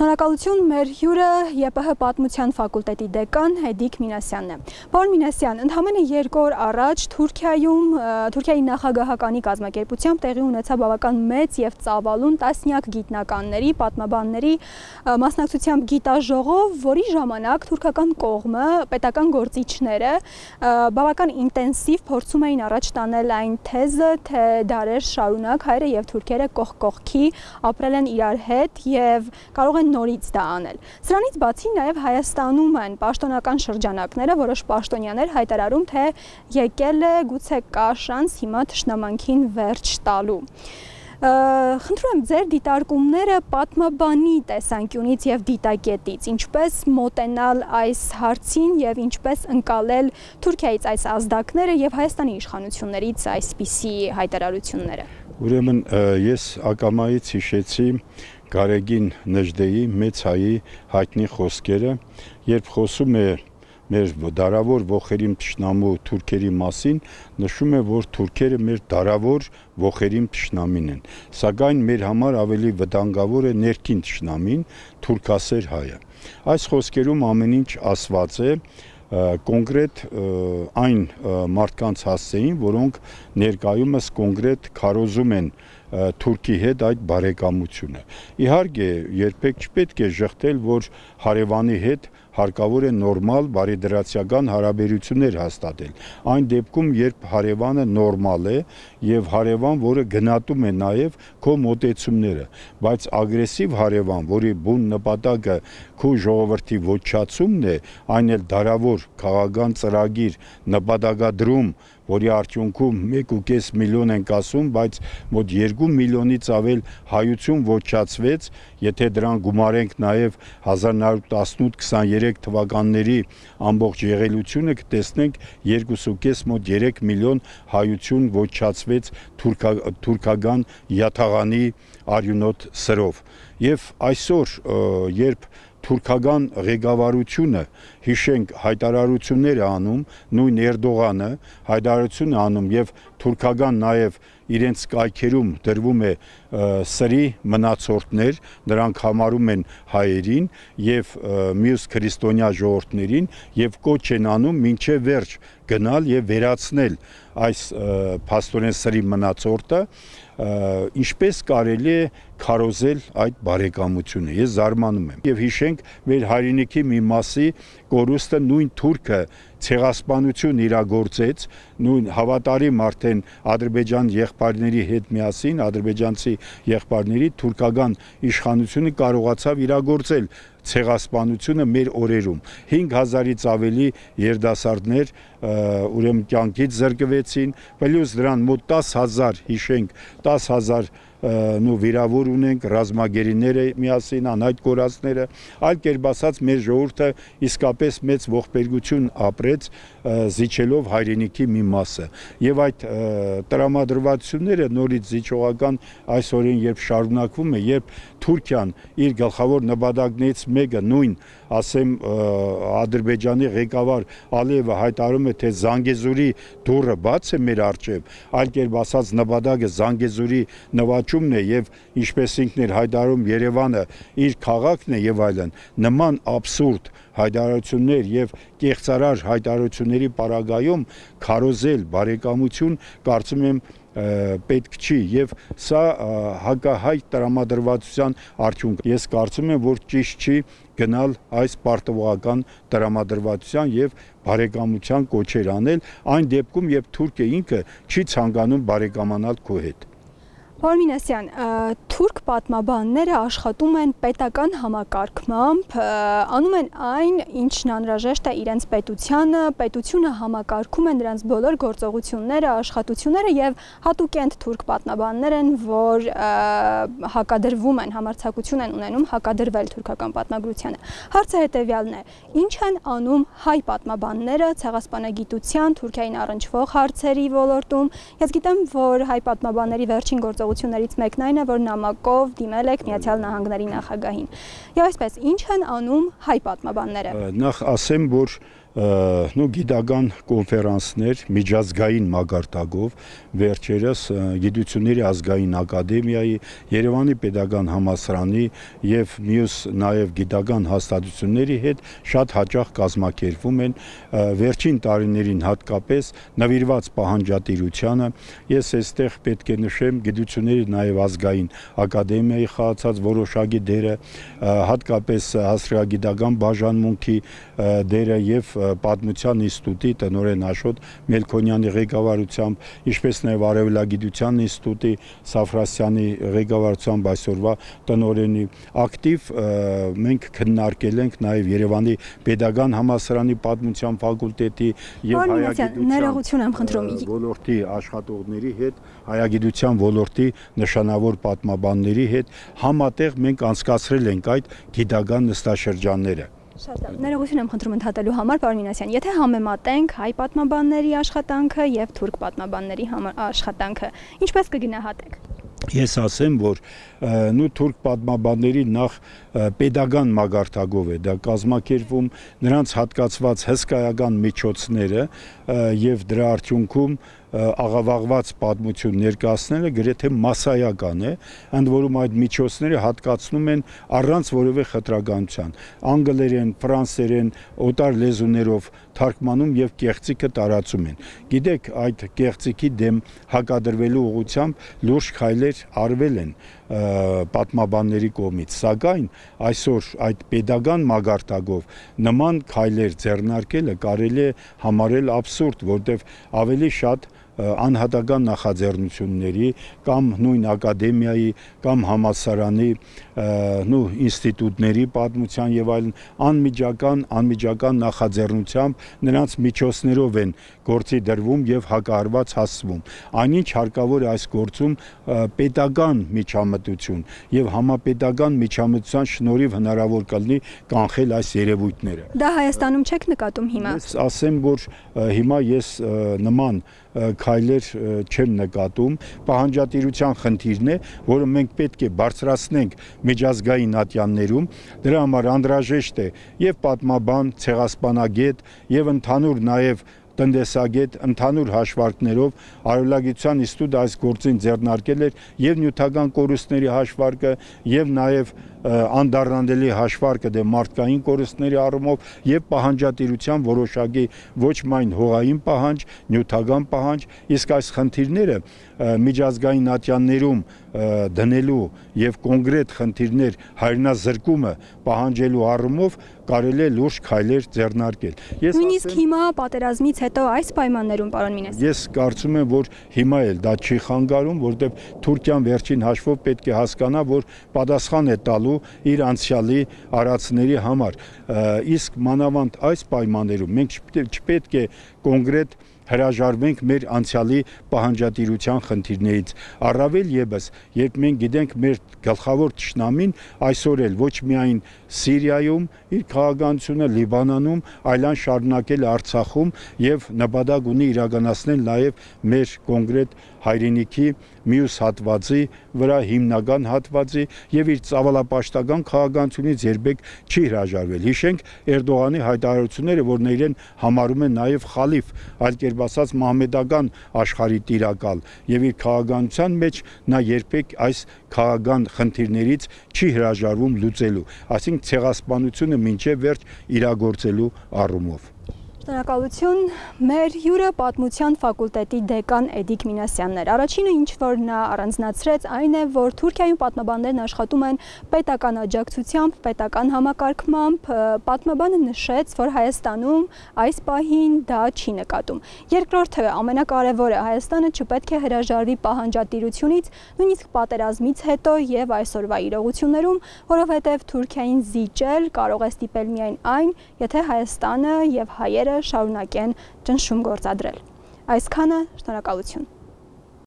Շնորհակալություն մեր հյուրը ԵՊՀ պատմության ֆակուլտետի դեկան Հեդիկ Մինասյանն է։ Պարոն Մինասյան, ընդհանրապես երկու օր առաջ Թուրքիայում Թուրքիայի նախագահականի կազմակերպությամբ տեղի ունեցավ բավական մեծ եւ ծավալուն տասնյակ գիտնականների, պատմաբանների մասնակցությամբ գիտաժողով, որի ժամանակ թուրքական կողմը, պետական գործիչները բավական ինտենսիվ փորձում էին առաջ տանել այն թեզը, թե դարեր շարունակ հայրը եւ թուրքերը կողք կողքի ապրել են իրար հետ եւ կարող են նորից դա անել։ Սրանից բացի նաև Հայաստանում են պաշտոնական շրջանակները, որոշ պաշտոնյաներ հայտարարում, թե եկել է գուցե կա շանս հիմա ճշնամանքին վերջ տալու խնդրում եմ ձեր դիտարկումները պատմաբանի տեսանկյունից եւ դիտակետից ինչպես մոտենալ այս հարցին եւ ինչպես ընկալել Թուրքիայից այս ազդակները եւ Հայաստանի իշխանություններից այսպիսի հայտարարությունները Ուրեմն ես ակամայից հիշեցի Գարեգին Նժդեի մեծ հայի հայտնի խոսքերը, երբ խոսում է մեր դարավոր ողերիմ ճշնամու թուրքերի մասին, նշում է, որ թուրքերը մեր դարավոր ողերիմ ճշնամին են։ Սակայն մեր համար ավելի վտանգավոր է ներքին ճշնամին, թուրքասեր հայը։ Այս խոսքերում ամեն ինչ ասված է, կոնկրետ այն մարդկանց հասցեին, որոնք ներկայումս կոնկրետ քարոզում են Թուրքի հետ այդ բարեկամությունը։ Իհարկե, երբեք չպետք է շղթել, որ հարևանի հետ հարկավոր է նորմալ բարեդրացիական հարաբերություններ հաստատել։ Այն դեպքում, երբ հարևանը նորմալ է եւ հարևան, որը գնատում է նաեւ քո մոտեցումները, բայց ագրեսիվ հարևան, որի բուն նպատակը քո ժողովրդի ոչացումն է, այն էլ դարավոր քաղաքական ծրագիր նպատակադրում որի արդյունքում 1.5 միլիոն ենք ասում, բայց մոտ 2 միլիոնից ավել հայություն ոչացվեց, եթե դրան գումարենք նաև 1918-23 թվականների ամբողջ եղելությունը կտեսնենք 2.5 մոտ 3 միլիոն հայություն ոչացվեց թուրքական յաթաղանի արյունոտ սրով։ Եվ այսօր երբ թուրքական ղեկավարությունը հիշենք հայտարարություններ է անում նույն Էրդողանը հայտարարություն է անում եւ թուրքական նաեւ իրենց կայքերում դրվում է սրի մնացորդներ, նրանք համարում են հայերին եւ մյուս քրիստոնյա ժողովրդներին եւ կոչ են անում ինչե վերջ գնալ եւ վերացնել այս փաստորեն սրի մնացորդը ինչպես կարելի է քարոզել այդ բարեկամությունը։ Ես զարմանում եմ։ Եվ հիշենք մեր հայրենիքի մի մասի կորուստը նույն թուրքը ցեղասպանություն իրագործեց նույն հավատարիմ արդեն ադրբեջան եղբայրների հետ միասին ադրբեջանցի եղբայրների թուրքական իշխանությունը կարողացավ իրագործել ցեղասպանությունը մեր օրերում 5000-ից ավելի երդասարտներ ուրեմն կյանքից զրկվեցին պլյուս դրան մոտ 10000 հիշենք 10000 նու վիրավոր ունենք ռազմագերիները միասին անհայտ կորածները այլ կերպ ասած մեր ժողովուրդը իսկապես մեծ ողբերգություն ապրեց զիջելով հայրենիքի մի մասը եւ այդ տրամադրվածությունները նորից զիջողական այսօրին երբ շարունակվում է երբ Թուրքիան իր գլխավոր նպատակներից մեկը նույն ասեմ Ադրբեջանի ղեկավար Ալիևը հայտարարում է թե Զանգեզուրի դուռը բաց է մեր առջև այլ կերպ ասած նպատակը Զանգեզուրի նվաճումն է եւ ինչպես ինքն էր հայտարարում Երևանը իր քաղաքն է եւ այլն նման абսուրդ հայտարարություններ եւ կեղծարար հայտարարությունների պարագայում քարոզել բարեկամություն կարծում եմ պետք չի եւ սա հակահայ տրամադրվածության արդյունք ես կարծում եմ որ ճիշտ չի գնալ այս պարտավորական տրամադրվածության եւ բարեկամության կոչեր անել այն դեպքում երբ Թուրքիա ինքը չի ցանկանում բարեկամանալ քո հետ Պարոն Մինասյան, թուրք պատմաբանները աշխատում են պետական համակարգմամբ, անում են այն, ինչն անհրաժեշտ է իրենց պետությանը, պետությունը համակարգում են նրանց բոլոր գործողությունները, աշխատությունները եւ հատուկենտ թուրք պատմաբաններ են, որ հակադրվում են, համարցակություն են ունենում հակադրվել թուրքական պատմագրությանը։ Հարցը հետեւյալն է. ինչ են անում հայ պատմաբանները ցեղասպանագիտության, Թուրքիային առնչվող հարցերի ոլորտում։ Ես գիտեմ, որ հայ պատմաբանների վերջին գործ գործողություններից մեկն այն է, որ նամակով դիմել եք Միացյալ Նահանգների նախագահին։ Եվ այսպես, ինչ են անում հայ պատմաբանները։ Նախ ասեմ, որ նու գիտական կոնֆերանսներ միջազգային մագարտակով վերջերս գիտությունների ազգային ակադեմիայի Երևանի Պետական համալսարանի եւ մյուս նաեւ գիտական հաստատությունների հետ շատ հաճախ կազմակերպվում են վերջին տարիներին հատկապես նվիրված պահանջատիրությանը ես այստեղ պետք է նշեմ գիտությունների նաեւ ազգային ակադեմիայի խաղացած որոշակի դերը հատկապես հասարակագիտական բաժանմունքի դերը եւ պատմության ինստիտուտի տնօրեն Աշոտ Մելքոնյանի ղեկավարությամբ, ինչպես նաև Արևելագիտության ինստիտուտի Սաֆրասյանի ղեկավարությամբ այսօրվա տնօրենի ակտիվ մենք քննարկել ենք նաև Երևանի Պետական համալսարանի պատմության ֆակուլտետի եւ հայագիտության ոլորտի աշխատողների հետ, հայագիտության ոլորտի նշանավոր պատմաբանների հետ համատեղ մենք անցկացրել ենք այդ գիտական նստաշրջանները Շատ լավ։ Ներողություն եմ խնդրում ընդհատելու համար, պարոն Մինասյան։ Եթե համեմատենք հայ պատմաբանների աշխատանքը եւ թուրք պատմաբանների աշխատանքը, ինչպես կգնահատեք ես ասեմ, որ նու թուրք պատմաբանների նախ pedagogan մագարտակով է դա կազմակերպվում նրանց հատկացված հսկայական միջոցները եւ դրա արդյունքում աղավաղված պատմություն ներկայացնելը գրեթե massայական է, ընդ որում այդ միջոցները հատկացնում են առանց որևէ խտրականության։ Անգլերեն, ֆրանսերեն, օտար լեզուներով թարգմանում եւ կեղծիքը տարածում են։ Գիտեք, այդ կեղծիքի դեմ հակադրվելու ուղղությամբ լուրջ քայլեր արվել են պատմաբանների կողմից, սակայն այսօր այդ pedagogan մագարտակով նման քայլեր ձեռնարկելը կարելի է համարել абսուրդ, որտեղ ավելի շատ անհատական նախաձեռնությունների կամ նույն ակադեմիայի կամ համասարանի նու ինստիտուտների պատմության եւ այլն անմիջական անմիջական նախաձեռնությամբ նրանց միջոցներով են գործի դրվում եւ հակարված հասցվում այնինչ հարկավոր է այս գործում պետական միջամտություն եւ համապետական միջամտության շնորհիվ հնարավոր կլինի կանխել այս երևույթները դա Հայաստանում չեք նկատում հիմա ես ասեմ որ հիմա ես նման քայլեր չեմ նկատում պահանջատիրության խնդիրն է որը մենք պետք է բարձրացնենք միջազգային ատյաններում դրա համար անդրաժեշտ է եւ պատմաբան ցեղասպանագետ եւ ընդհանուր նաեւ տնտեսագետ ընդհանուր հաշվարկներով Արևելագիտության ինստիտուտը այս գործին ձեռնարկել էր եւ նյութական կորուստների հաշվարկը եւ նաեւ անդառնալի հաշվարկը դե մարդկային կորստների առումով եւ պահանջատիրության որոշակի ոչ միայն հողային պահանջ, նյութական պահանջ, իսկ այս խնդիրները միջազգային ատյաններում դնելու եւ կոնկրետ խնդիրներ հայրենազրկումը պահանջելու առումով կարելի է լուրջ քայլեր ձեռնարկել։ Ես նույնիսկ հիմա պատերազմից հետո այս պայմաններում պարոն Մինես։ Ես կարծում եմ, որ հիմա էլ դա չի խանգարում, որտեղ Թուրքիան վերջին հաշվով պետք է հասկանա, որ պատասխան է տալու իր անցյալի արածների համար։ Իսկ մանավանդ այս պայմաններում մենք չպետք է կոնկրետ հրաժարվենք մեր անցյալի պահանջատիրության խնդիրներից։ Առավել եւս, երբ մենք գիտենք մեր գլխավոր ճշնամին այսօր էլ ոչ միայն Սիրիայում իր քաղաքականությունը Լիբանանում, այլան շարունակել Արցախում եւ նպատակ ունի իրականացնել նաեւ մեր կոնկրետ հայրենիքի մյուս հատվածի վրա հիմնական հատվածի եւ իր ցավալապաշտական քաղաքականությունից երբեք չի հրաժարվել։ Հիշենք Էրդողանի հայտարարությունները, որ նա իրեն համարում է նաեւ խալիֆ, այլ կերպ ասած մահմեդական աշխարհի տիրակալ եւ իր քաղաքականության մեջ նա երբեք այս քաղաքական խնդիրներից չի հրաժարվում լուծելու։ Այսինքն ցեղասպանությունը մինչև վերջ իրագործելու առումով Շնորհակալություն։ Մեր հյուրը պատմության ֆակուլտետի դեկան Էդիկ Մինասյանն էր։ Առաջինը ինչ որ նա առանձնացրեց, այն է, որ Թուրքիայում պատմաբաններն աշխատում են պետական աջակցությամբ, պետական համակարգմամբ։ Պատմաբանը նշեց, որ Հայաստանում այս պահին դա չի նկատում։ Երկրորդը, ամենակարևորը, Հայաստանը չպետք է հրաժարվի պահանջատիրությունից, նույնիսկ պատերազմից հետո եւ այսօրվա իրողություններում, որովհետեւ Թուրքիային զիջել կարող է ստիպել միայն այն, եթե Հայաստանը եւ հայերը շարունակեն ճնշում գործադրել։ Այսքանը շնորհակալություն։